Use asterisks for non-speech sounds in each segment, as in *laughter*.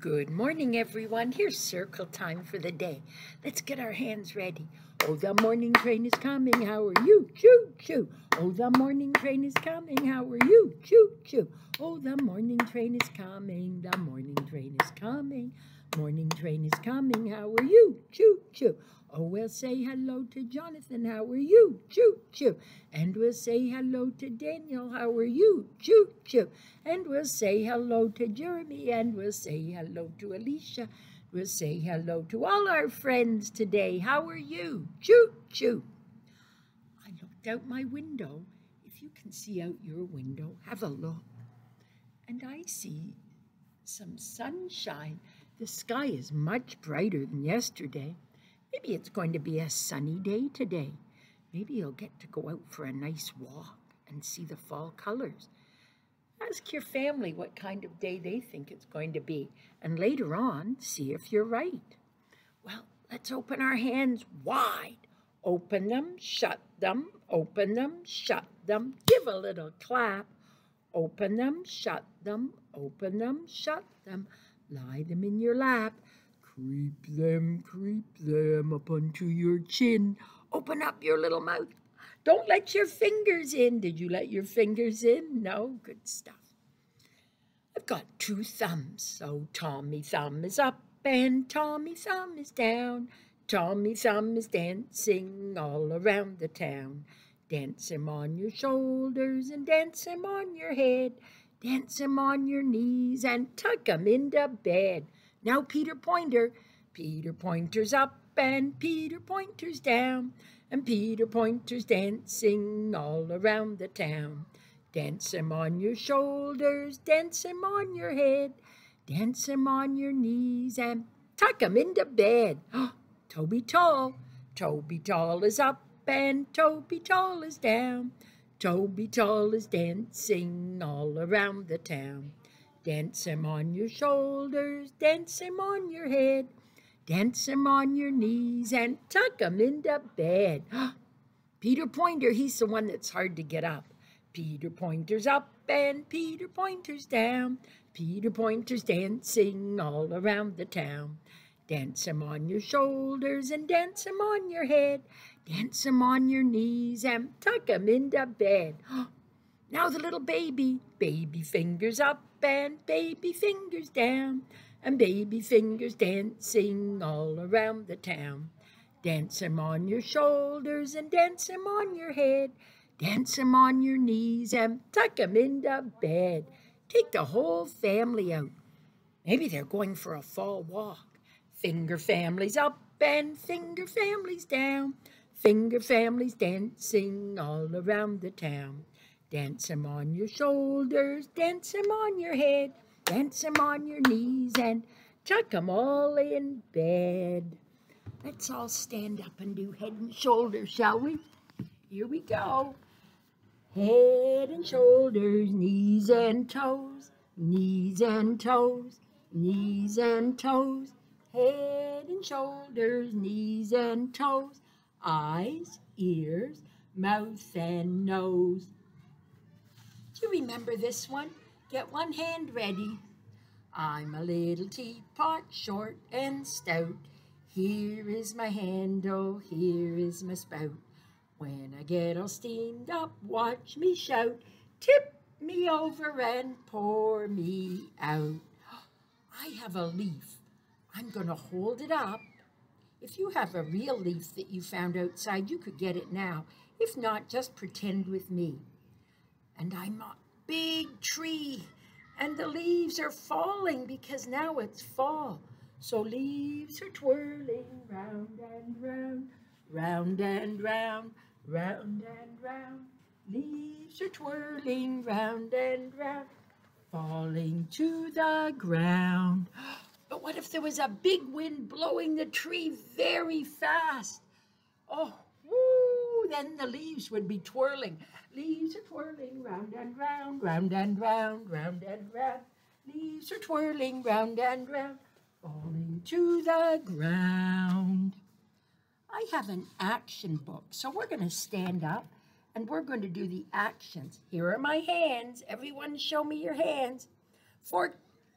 Good morning, everyone. Here's circle time for the day. Let's get our hands ready. Oh, the morning train is coming. How are you? Choo, choo. Oh, the morning train is coming. How are you? Choo, choo. Oh, the morning train is coming. The morning train is coming. Morning train is coming. How are you? Choo, choo. Oh, we'll say hello to Jonathan. How are you? Choo, choo. And we'll say hello to Daniel. How are you? Choo, choo. And we'll say hello to Jeremy. And we'll say hello to Alicia. We'll say hello to all our friends today. How are you? Choo, choo. I looked out my window. If you can see out your window, have a look. And I see some sunshine. The sky is much brighter than yesterday. Maybe it's going to be a sunny day today. Maybe you'll get to go out for a nice walk and see the fall colors. Ask your family what kind of day they think it's going to be, and later on, see if you're right. Well, let's open our hands wide. Open them, shut them, open them, shut them. Give a little clap. Open them, shut them, open them, shut them. Lie them in your lap. Creep them, creep them up onto your chin. Open up your little mouth. Don't let your fingers in. Did you let your fingers in? No? Good stuff. I've got two thumbs, so Tommy Thumb is up and Tommy Thumb is down. Tommy Thumb is dancing all around the town. Dance him on your shoulders and dance him on your head. Dance him on your knees and tuck him into bed. Now Peter Pointer, Peter Pointer's up and Peter Pointer's down, and Peter Pointer's dancing all around the town. Dance him on your shoulders, dance him on your head, dance him on your knees, and tuck him into bed. *gasps* Toby Tall, Toby Tall is up and Toby Tall is down. Toby Tall is dancing all around the town. Dance him on your shoulders, dance him on your head, dance him on your knees, and tuck him into bed. *gasps* Peter Pointer, he's the one that's hard to get up. Peter Pointer's up and Peter Pointer's down. Peter Pointer's dancing all around the town. Dance him on your shoulders and dance him on your head. Dance him on your knees and tuck him into bed. *gasps* Now the little baby, baby fingers up and baby fingers down, and baby fingers dancing all around the town. Dance him on your shoulders and dance him on your head. Dance him on your knees and tuck him into bed. Take the whole family out. Maybe they're going for a fall walk. Finger families up and finger families down. Finger families dancing all around the town. Dance him on your shoulders, dance him on your head, dance him on your knees, and tuck him all in bed. Let's all stand up and do head and shoulders, shall we? Here we go. Head and shoulders, knees and toes, knees and toes, knees and toes. Head and shoulders, knees and toes, eyes, ears, mouth and nose. You remember this one? Get one hand ready. I'm a little teapot, short and stout. Here is my handle, oh, here is my spout. When I get all steamed up, watch me shout. Tip me over and pour me out. *gasps* I have a leaf. I'm going to hold it up. If you have a real leaf that you found outside, you could get it now. If not, just pretend with me and I'm a big tree, and the leaves are falling because now it's fall. So leaves are twirling round and round, round and round, round and round. Leaves are twirling round and round, falling to the ground. *gasps* But what if there was a big wind blowing the tree very fast? Oh, then the leaves would be twirling. Leaves are twirling round and round, round and round, round and round. Leaves are twirling round and round, falling to the ground. I have an action book, so we're going to stand up and we're going to do the actions. Here are my hands. Everyone show me your hands. For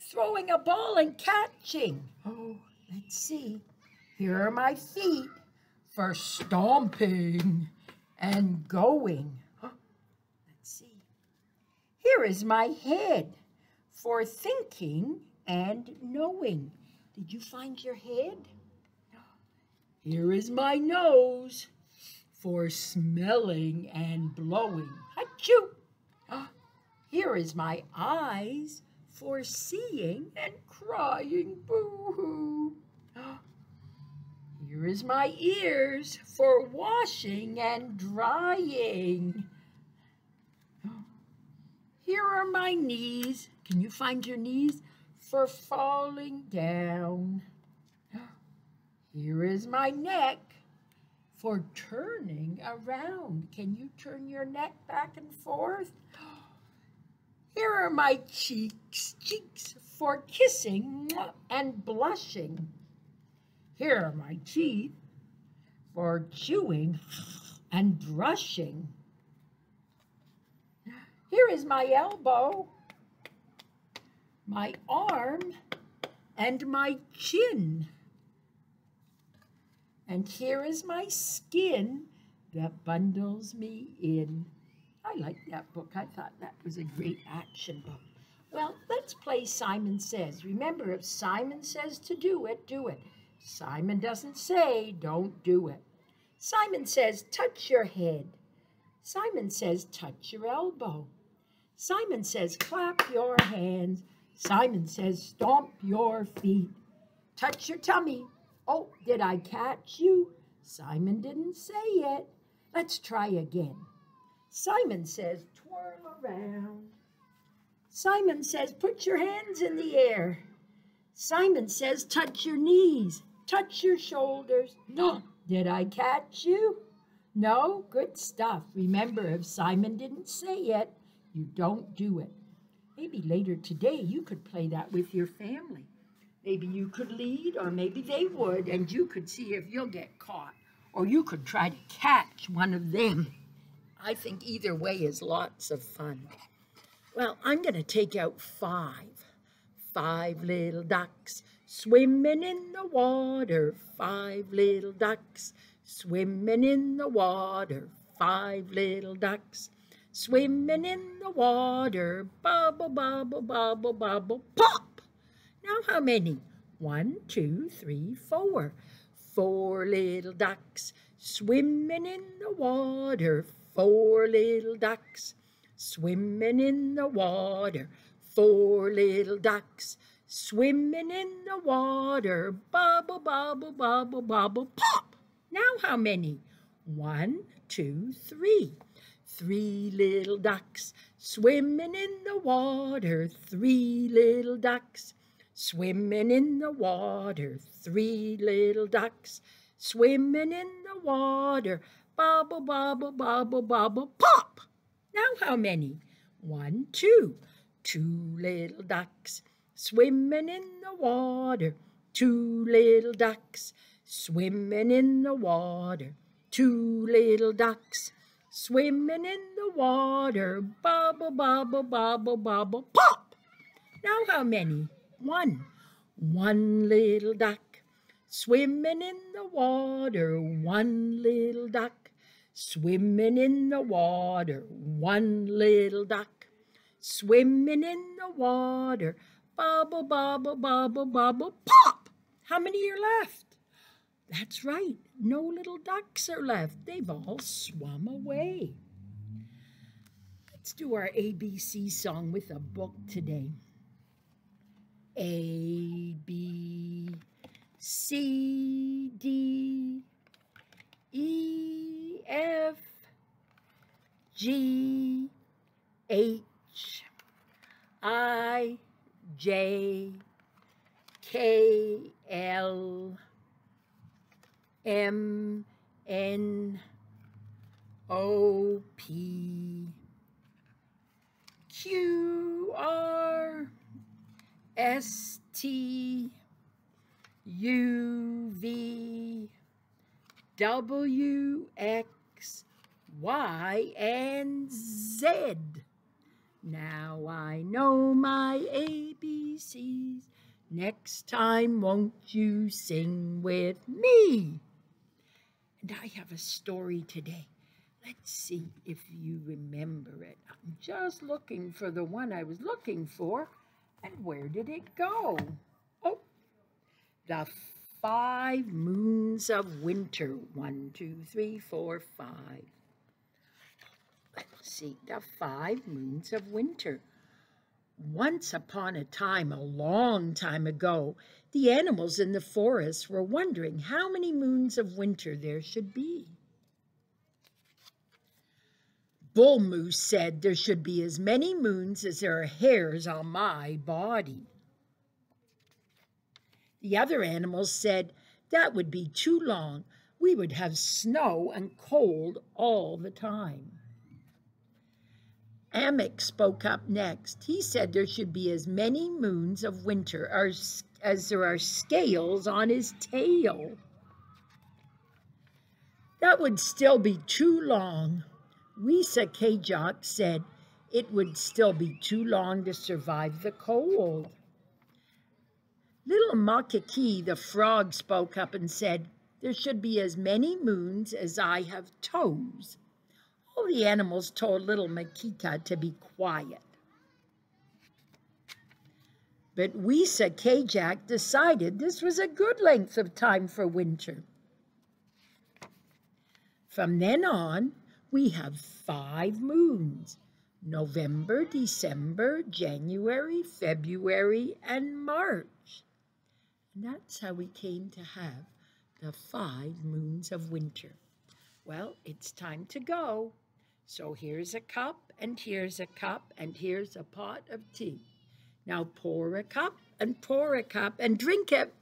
throwing a ball and catching. Oh, let's see. Here are my feet for stomping and going. *gasps* Let's see. Here is my head for thinking and knowing. Did you find your head? *gasps* Here is my nose for smelling and blowing. Achoo! *gasps* Here is my eyes for seeing and crying. Boo-hoo! Here is my ears for washing and drying. Here are my knees. Can you find your knees? For falling down. Here is my neck for turning around. Can you turn your neck back and forth? Here are my cheeks, cheeks for kissing and blushing. Here are my teeth for chewing and brushing. Here is my elbow, my arm, and my chin. And here is my skin that bundles me in. I like that book. I thought that was a great action book. Well, let's play Simon Says. Remember, if Simon says to do it, do it. Simon doesn't say, don't do it. Simon says, touch your head. Simon says, touch your elbow. Simon says, clap your hands. Simon says, stomp your feet. Touch your tummy. Oh, did I catch you? Simon didn't say it. Let's try again. Simon says, twirl around. Simon says, put your hands in the air. Simon says, touch your knees, touch your shoulders. No, did I catch you? No, good stuff. Remember, if Simon didn't say it, you don't do it. Maybe later today you could play that with your family. Maybe you could lead, or maybe they would, and you could see if you'll get caught. Or you could try to catch one of them. I think either way is lots of fun. Well, I'm going to take out five. Five little ducks swimming in the water. Five little ducks swimming in the water. Five little ducks swimming in the water. Bubble, bubble, bubble, bubble, pop! Now how many? One, two, three, four. Four little ducks swimming in the water. Four little ducks swimming in the water. Four little ducks swimming in the water. Bubble, bubble, bubble, bubble, pop! Now how many? One, two, three. Three little ducks swimming in the water. Three little ducks swimming in the water. Three little ducks swimming in the water. Bubble, bubble, bubble, bubble, pop! Now how many? One, two. Two little ducks swimming in the water. Two little ducks swimming in the water. Two little ducks swimming in the water. Bubble, bubble, bubble, bubble, pop! Now how many? One. One little duck swimming in the water. One little duck swimming in the water. One little duck swimming in the water. Bubble, bubble, bubble, bubble, pop! How many are left? That's right. No little ducks are left. They've all swum away. Let's do our ABC song with a book today. A, B, C, D, E, F, G, H, I, J, K, L, M N O P Q R S T U V W X Y and Z. Now I know my ABC Next time, won't you sing with me? And I have a story today. Let's see if you remember it. I'm just looking for the one I was looking for. And where did it go? Oh, the five moons of winter. One, two, three, four, five. See, the five moons of winter. Once upon a time, a long time ago, the animals in the forest were wondering how many moons of winter there should be. Bull Moose said there should be as many moons as there are hairs on my body. The other animals said that would be too long. We would have snow and cold all the time. Amek spoke up next. He said there should be as many moons of winter as, there are scales on his tail. That would still be too long. Weesa Kajak said it would still be too long to survive the cold. Little Makaki the frog spoke up and said, There should be as many moons as I have toes. All the animals told little Makika to be quiet. But Weesa Kajak decided this was a good length of time for winter. From then on, we have five moons, November, December, January, February, and March. And that's how we came to have the five moons of winter. Well, it's time to go. So here's a cup, and here's a cup, and here's a pot of tea. Now pour a cup, and pour a cup, and drink it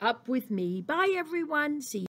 up with me. Bye, everyone. See